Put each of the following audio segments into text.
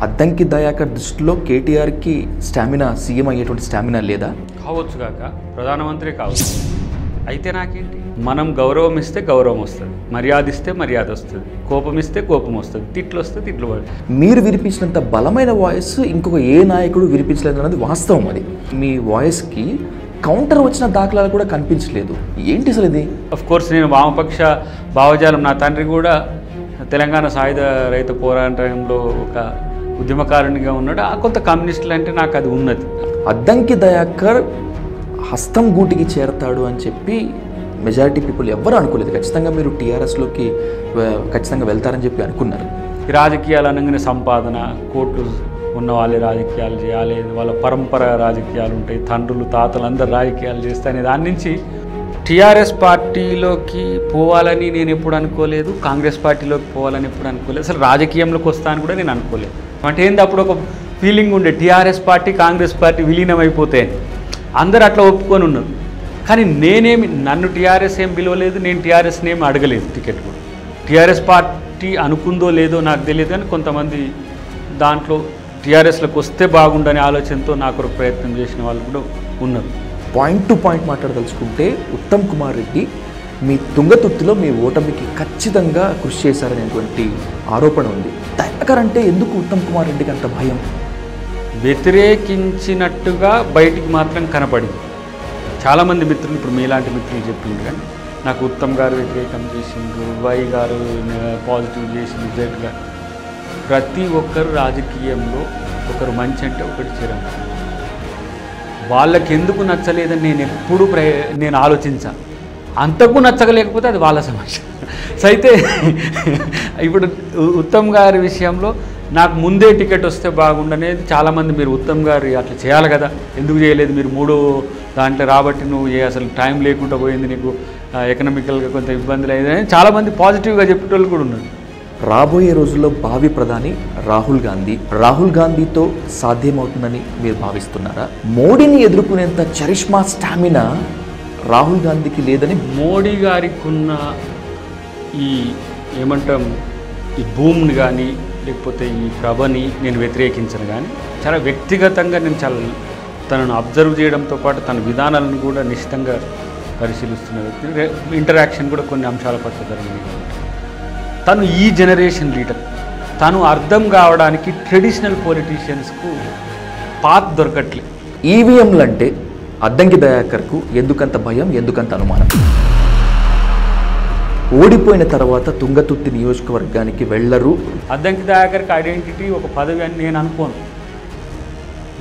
అద్దంకి దయాకర్ దృష్టిలో కేటీఆర్కి stamina CM అయ్యేటువంటి స్టామినా లేదా? కావచ్చు కాక ప్రధానమంత్రి కావచ్చు. అయితే నాకేంటి? మనం గౌరవం ఇస్తే గౌరవం వస్తుంది. మర్యాద ఇస్తే మర్యాద వస్తుంది. కోపం ఇస్తే కోపం వస్తుంది. తిట్లు వస్తే తిట్లు మీరు వినిపించినంత బలమైన వాయిస్ ఇంకొక ఏ నాయకుడు వినిపించలేదు అన్నది వాస్తవం అది. మీ వాయిస్కి కౌంటర్ వచ్చిన దాఖలాలు కూడా కనిపించలేదు. ఏంటి అసలు ఇది? అఫ్ కోర్స్ నేను వామపక్ష భావజాలం. నా తండ్రి కూడా తెలంగాణ సాయుధ రైతు పోరాటంలో ఒక ఉద్యమకారునిగా ఉన్నాడు. ఆ కొంత కమ్యూనిస్టులు అంటే నాకు అది ఉన్నది. అద్దంకి దయాకర్ హస్తం గూటికి చేరతాడు అని చెప్పి మెజారిటీ పీపుల్ ఎవ్వరూ అనుకోలేదు. ఖచ్చితంగా మీరు టీఆర్ఎస్లోకి ఖచ్చితంగా వెళ్తారని చెప్పి అనుకున్నారు. ఈ రాజకీయాలు అనగానే సంపాదన కోట్లు ఉన్న వాళ్ళే రాజకీయాలు చేయాలి వాళ్ళ పరంపర రాజకీయాలు ఉంటాయి తండ్రులు తాతలు అందరు రాజకీయాలు చేస్తే అనే దాని నుంచి టీఆర్ఎస్ పార్టీలోకి పోవాలని నేను ఎప్పుడు అనుకోలేదు. కాంగ్రెస్ పార్టీలోకి పోవాలని ఎప్పుడు అనుకోలేదు. అసలు రాజకీయంలోకి వస్తాను కూడా నేను అనుకోలేదు. అంటే ఏంది అప్పుడు ఒక ఫీలింగ్ ఉండే. టీఆర్ఎస్ పార్టీ కాంగ్రెస్ పార్టీ విలీనం అయిపోతే అందరు అట్లా ఒప్పుకొని ఉన్నారు. కానీ నేనేమి నన్ను టీఆర్ఎస్ ఏం పిలవలేదు నేను టీఆర్ఎస్ని ఏమి అడగలేదు టికెట్ కూడా. టీఆర్ఎస్ పార్టీ అనుకుందో లేదో నాకు తెలియదు కానీ కొంతమంది దాంట్లో టీఆర్ఎస్లకు వస్తే బాగుండనే ఆలోచనతో నాకు ఒక ప్రయత్నం చేసిన వాళ్ళు కూడా ఉన్నారు. పాయింట్ టు పాయింట్ మాట్లాడదలుచుకుంటే ఉత్తమ్ కుమార్ రెడ్డి మీ తుంగతుర్తిలో మీ ఓటమికి ఖచ్చితంగా కృషి చేశారనేటువంటి ఆరోపణ ఉంది. దయాకర్ అంటే ఎందుకు ఉత్తమ్ కుమార్ రెడ్డికి అంత భయం? వ్యతిరేకించినట్టుగా బయటికి మాత్రం కనపడింది. చాలామంది మిత్రులు ఇప్పుడు మీలాంటి మిత్రులు చెప్పింది కానీ నాకు ఉత్తమ్ గారు వ్యతిరేకం చేసిండ్రు వై గారు పాజిటివ్ చేసింది జెడ్ గారు ప్రతి ఒక్కరు రాజకీయంలో ఒకరు మంచి అంటే ఒకటి చిరం వాళ్ళకి ఎందుకు నచ్చలేదని నేను ఎప్పుడు ప్రయ నేను ఆలోచించాను. అంతకు నచ్చకలేకపోతే అది వాళ్ళ సమస్య. సో అయితే ఇప్పుడు ఉత్తమ్ గారి విషయంలో నాకు ముందే టికెట్ వస్తే బాగుండనేది చాలామంది మీరు ఉత్తమ్ గారి అట్లా చేయాలి కదా ఎందుకు చేయలేదు మీరు మూడో దాంట్లో రాబట్టి నువ్వు ఏ అసలు టైం లేకుండా పోయింది నీకు ఎకనామికల్గా కొంత ఇబ్బందులు అయిందని చాలామంది పాజిటివ్గా చెప్పేటోళ్ళు కూడా ఉన్నారు. రాబోయే రోజుల్లో భావి ప్రధాని రాహుల్ గాంధీ రాహుల్ గాంధీతో సాధ్యమవుతుందని మీరు భావిస్తున్నారా? మోడీని ఎదుర్కొనేంత చరిష్మా స్టామినా రాహుల్ గాంధీకి లేదని మోడీ గారికి ఉన్న ఈ ఏమంటాం ఈ భూమిని కానీ లేకపోతే ఈ ప్రభని నేను వ్యతిరేకించను కానీ చాలా వ్యక్తిగతంగా నేను చాలా తనను అబ్జర్వ్ చేయడంతో పాటు తన విధానాలను కూడా నిశ్చితంగా పరిశీలిస్తున్న వ్యక్తి. ఇంటరాక్షన్ కూడా కొన్ని అంశాల పట్ల జరిగింది తను ఈ జనరేషన్ లీడర్. తను అర్థం కావడానికి ట్రెడిషనల్ పొలిటీషియన్స్కు పాత్ దొరకట్లే. ఈవీఎంలు అంటే అద్దంకి దయాకర్కు ఎందుకంత భయం ఎందుకంత అనుమానం? ఓడిపోయిన తర్వాత తుంగతుర్తి నియోజకవర్గానికి వెళ్ళరు. అద్దంకి దయాకర్కి ఐడెంటిటీ ఒక పదవి అని నేను అనుకోను.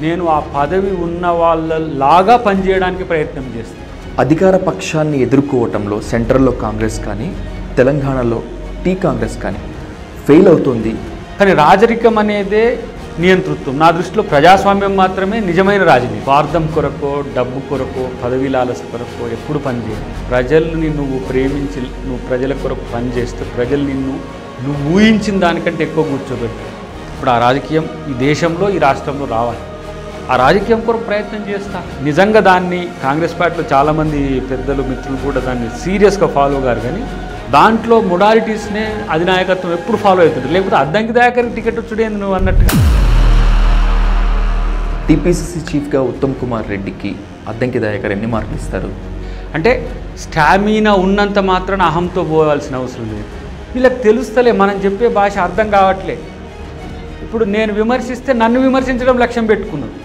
నేను ఆ పదవి ఉన్న వాళ్ళలాగా పనిచేయడానికి ప్రయత్నం చేస్తాను. అధికార పక్షాన్ని ఎదుర్కోవటంలో సెంట్రల్లో కాంగ్రెస్ కానీ తెలంగాణలో టీ కాంగ్రెస్ కానీ ఫెయిల్ అవుతుంది. కానీ రాజరికం అనేదే నియంతృత్వం. నా దృష్టిలో ప్రజాస్వామ్యం మాత్రమే నిజమైన రాజనీతి. స్వార్థం కొరకో డబ్బు కొరకో పదవీలాలస కొరకో ఎప్పుడు పనిచేయదు ప్రజల్ని నువ్వు ప్రేమించి నువ్వు ప్రజల కొరకు పనిచేస్తే ప్రజలు నిన్ను నువ్వు ఊహించిన దానికంటే ఎక్కువ కూర్చోబెట్టు. ఇప్పుడు ఆ రాజకీయం ఈ దేశంలో ఈ రాష్ట్రంలో రావాలి. ఆ రాజకీయం కొరకు ప్రయత్నం చేస్తా. నిజంగా దాన్ని కాంగ్రెస్ పార్టీలో చాలామంది పెద్దలు మిత్రులు కూడా దాన్ని సీరియస్గా ఫాలో గారు కానీ దాంట్లో మొడాలిటీస్నే అధినాయకత్వం ఎప్పుడు ఫాలో అవుతుంది? లేకపోతే అద్దంకి దాకరికి టికెట్ వచ్చుడేంది నువ్వు అన్నట్టుగా? టీపీసీసీ చీఫ్గా ఉత్తమ్ కుమార్ రెడ్డికి అద్దంకి దయాకర్ ఎన్ని మార్కులు ఇస్తారు? అంటే స్టామినా ఉన్నంత మాత్రాన అహంతో పోవాల్సిన అవసరం లేదు. వీళ్ళకి తెలుస్తలే మనం చెప్పే భాష అర్థం కావట్లే. ఇప్పుడు నేను విమర్శిస్తే నన్ను విమర్శించడం లక్ష్యం పెట్టుకున్నాను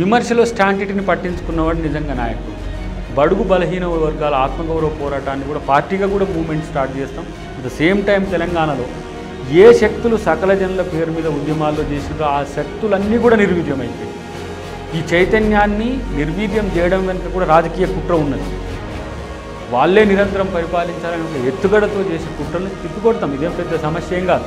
విమర్శలో స్టాంటిటీని పట్టించుకున్నవాడు నిజంగా నాయకుడు. బడుగు బలహీన వర్గాల ఆత్మగౌరవ పోరాటాన్ని కూడా పార్టీగా కూడా మూమెంట్ స్టార్ట్ చేస్తాం. అట్ ద సేమ్ టైం తెలంగాణలో ఏ శక్తులు సకల జనుల పేరు మీద ఉద్యమాల్లో చేసిందో ఆ శక్తులన్నీ కూడా నిర్వీర్యం అయిపోయాయి ఈ చైతన్యాన్ని నిర్వీర్యం చేయడం వెనుక కూడా రాజకీయ కుట్ర ఉన్నది. వాళ్ళే నిరంతరం పరిపాలించాలని ఒక ఎత్తుగడతో చేసే కుట్రలను తిప్పికొడతాం. ఇదేం పెద్ద సమస్య ఏం కాదు.